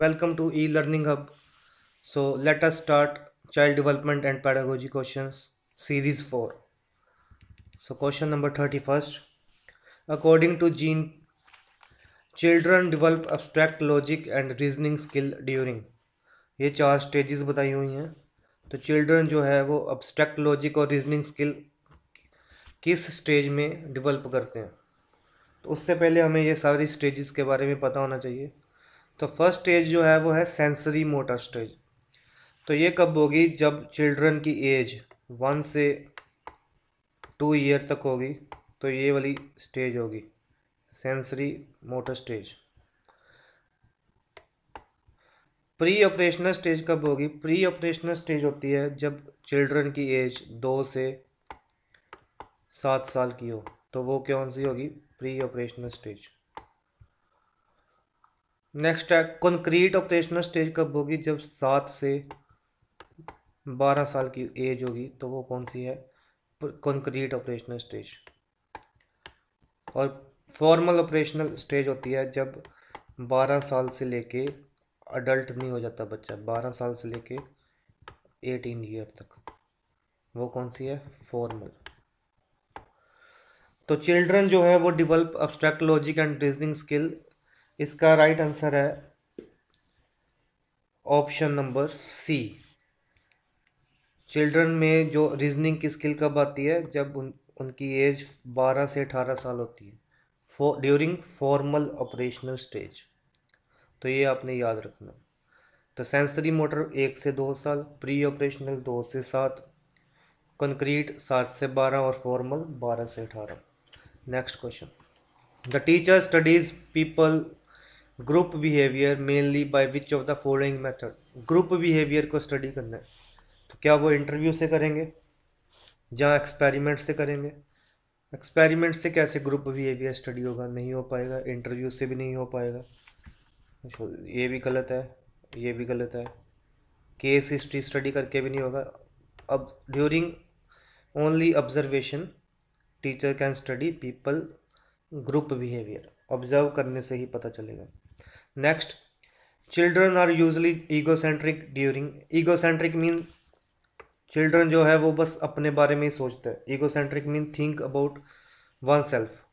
Welcome to E learning hub so let us start child development and pedagogy question series four so question number thirty first according to Jean children develop abstract logic and reasoning skill during ये चार stages बताई हुई हैं। तो children जो है वो abstract logic और रीजनिंग स्किल किस स्टेज में डिवेल्प करते हैं? तो उससे पहले हमें ये सारी स्टेजेस के बारे में पता होना चाहिए। तो फ़र्स्ट स्टेज जो है वो है सेंसरी मोटर स्टेज तो ये कब होगी? जब चिल्ड्रन की एज वन से टू ईयर तक होगी तो ये वाली स्टेज होगी sensory motor stage pre operational stage कब होगी? प्री ऑपरेशनल स्टेज होती है जब चिल्ड्रन की एज दो से सात साल की हो तो वो कौन सी होगी? प्री ऑपरेशनल स्टेज नेक्स्ट है, कंक्रीट ऑपरेशनल स्टेज कब होगी? जब सात से बारह साल की एज होगी तो वो कौन सी है? Concrete operational stage. और फॉर्मल ऑपरेशनल स्टेज होती है जब बारह साल से लेके अडल्ट नहीं हो जाता बच्चा, बारह साल से लेके एटीन ईयर तक। वो कौन सी है? फॉर्मल। तो चिल्ड्रन जो है, वो develop abstract logic and reasoning skill इसका राइट आंसर है ऑप्शन नंबर सी चिल्ड्रन में जो रीजनिंग की स्किल कब आती है? जब उन, उनकी एज 12 से 18 साल होती है। ड्यूरिंग फॉर्मल ऑपरेशनल स्टेज तो ये आपने याद रखना। तो सेंसरी मोटर एक से दो साल प्री ऑपरेशनल दो से सात कंक्रीट सात से बारह और फॉर्मल बारह से अठारह। Next question the teacher studies people group behaviour mainly by which of the following method group behaviour को स्टडी करना है। तो क्या वो इंटरव्यू से करेंगे? या एक्सपेरिमेंट से करेंगे? एक्सपेरिमेंट से कैसे ग्रुप बिहेवियर स्टडी होगा? नहीं हो पाएगा। इंटरव्यू से भी नहीं हो पाएगा। ये भी गलत है। ये भी गलत है। केस हिस्ट्री स्टडी करके भी नहीं होगा। अब during only observation teacher can study people group behaviour observe करने से ही पता चलेगा। Next children are usually egocentric during egocentric mean children जो है वो बस अपने बारे में ही सोचता है। Mean think about one self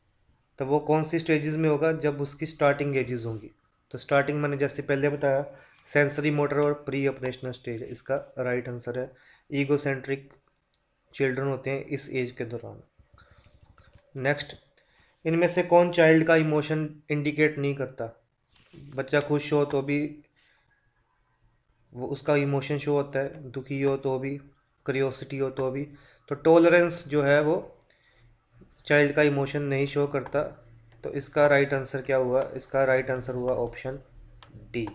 तो वो कौन सी स्टेजेस में होगा? जब उसकी स्टार्टिंग एजेस होंगी। तो स्टार्टिंग मैंने जैसे पहले बताया सेंसरी मोटर और प्री ऑपरेशनल स्टेज इसका राइट right आंसर है। ईगोसेंट्रिक चिल्ड्रन होते हैं इस एज के दौरान। नेक्स्ट इनमें से कौन चाइल्ड का इमोशन इंडिकेट नहीं करता? बच्चा खुश हो तो भी वो उसका इमोशन शो होता है, दुखी हो तो भी क्रियोसिटी हो तो भी तो टॉलरेंस जो है वो चाइल्ड का इमोशन नहीं शो करता। तो इसका राइट right आंसर क्या हुआ? इसका राइट right आंसर हुआ option D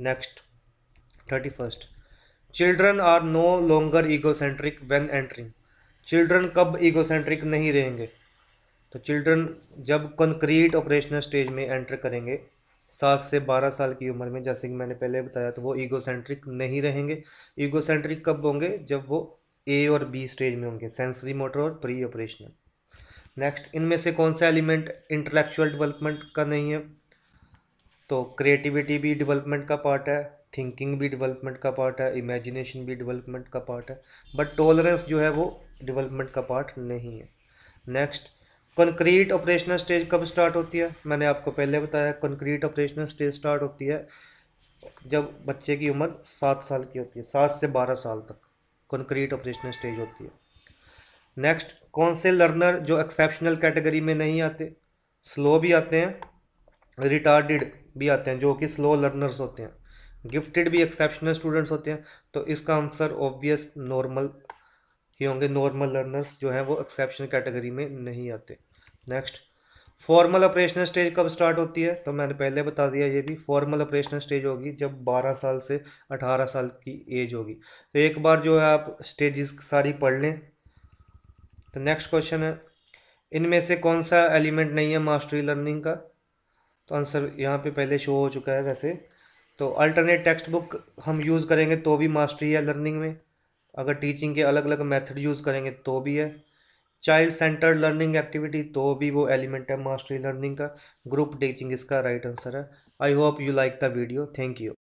next thirty first children are no longer egocentric when entering children कब ईगोसेंट्रिक नहीं रहेंगे? तो चिल्ड्रन जब कंक्रीट ऑपरेशनल स्टेज में एंटर करेंगे सात से बारह साल की उम्र में, जैसे कि मैंने पहले बताया तो वो ईगोसेंट्रिक नहीं रहेंगे। ईगोसेंट्रिक कब होंगे? जब वो ए और बी स्टेज में होंगे सेंसरी मोटर और प्री ऑपरेशनल नेक्स्ट इनमें से कौन सा एलिमेंट इंटेलेक्चुअल डेवलपमेंट का नहीं है? तो क्रिएटिविटी भी डेवलपमेंट का पार्ट है थिंकिंग भी डेवलपमेंट का पार्ट है इमेजिनेशन भी डेवलपमेंट का पार्ट है बट टॉलरेंस जो है वो डेवलपमेंट का पार्ट नहीं है। नेक्स्ट कंक्रीट ऑपरेशनल स्टेज कब स्टार्ट होती है? मैंने आपको पहले बताया कंक्रीट ऑपरेशनल स्टेज स्टार्ट होती है जब बच्चे की उम्र सात साल की होती है, सात से बारह साल तक कंक्रीट ऑपरेशनल स्टेज होती है। नेक्स्ट कौन से लर्नर जो एक्सेप्शनल कैटेगरी में नहीं आते? स्लो भी आते हैं रिटार्डेड भी आते हैं, जो कि स्लो लर्नर्स होते हैं। गिफ्टेड भी एक्सेप्शनल स्टूडेंट्स होते हैं तो इसका आंसर ऑब्वियस नॉर्मल ही होंगे। नॉर्मल लर्नर्स जो हैं वो एक्सेप्शनल कैटेगरी में नहीं आते। नेक्स्ट फॉर्मल ऑपरेशनल स्टेज कब स्टार्ट होती है? तो मैंने पहले बता दिया, ये भी फॉर्मल ऑपरेशनल स्टेज होगी जब 12 साल से 18 साल की एज होगी। तो एक बार जो है आप स्टेजेस सारी पढ़ लें। तो नेक्स्ट क्वेश्चन है, इनमें से कौन सा एलिमेंट नहीं है मास्टरी लर्निंग का? तो आंसर यहाँ पे पहले शो हो चुका है वैसे। तो अल्टरनेट टेक्स्ट बुक हम यूज़ करेंगे तो भी मास्टरी है लर्निंग में। अगर टीचिंग के अलग अलग मेथड यूज़ करेंगे तो भी है। चाइल्ड सेंटर्ड लर्निंग एक्टिविटी तो भी वो एलिमेंट है मास्टरी लर्निंग का ग्रुप टीचिंग इसका राइट आंसर है। I hope you like the video thank you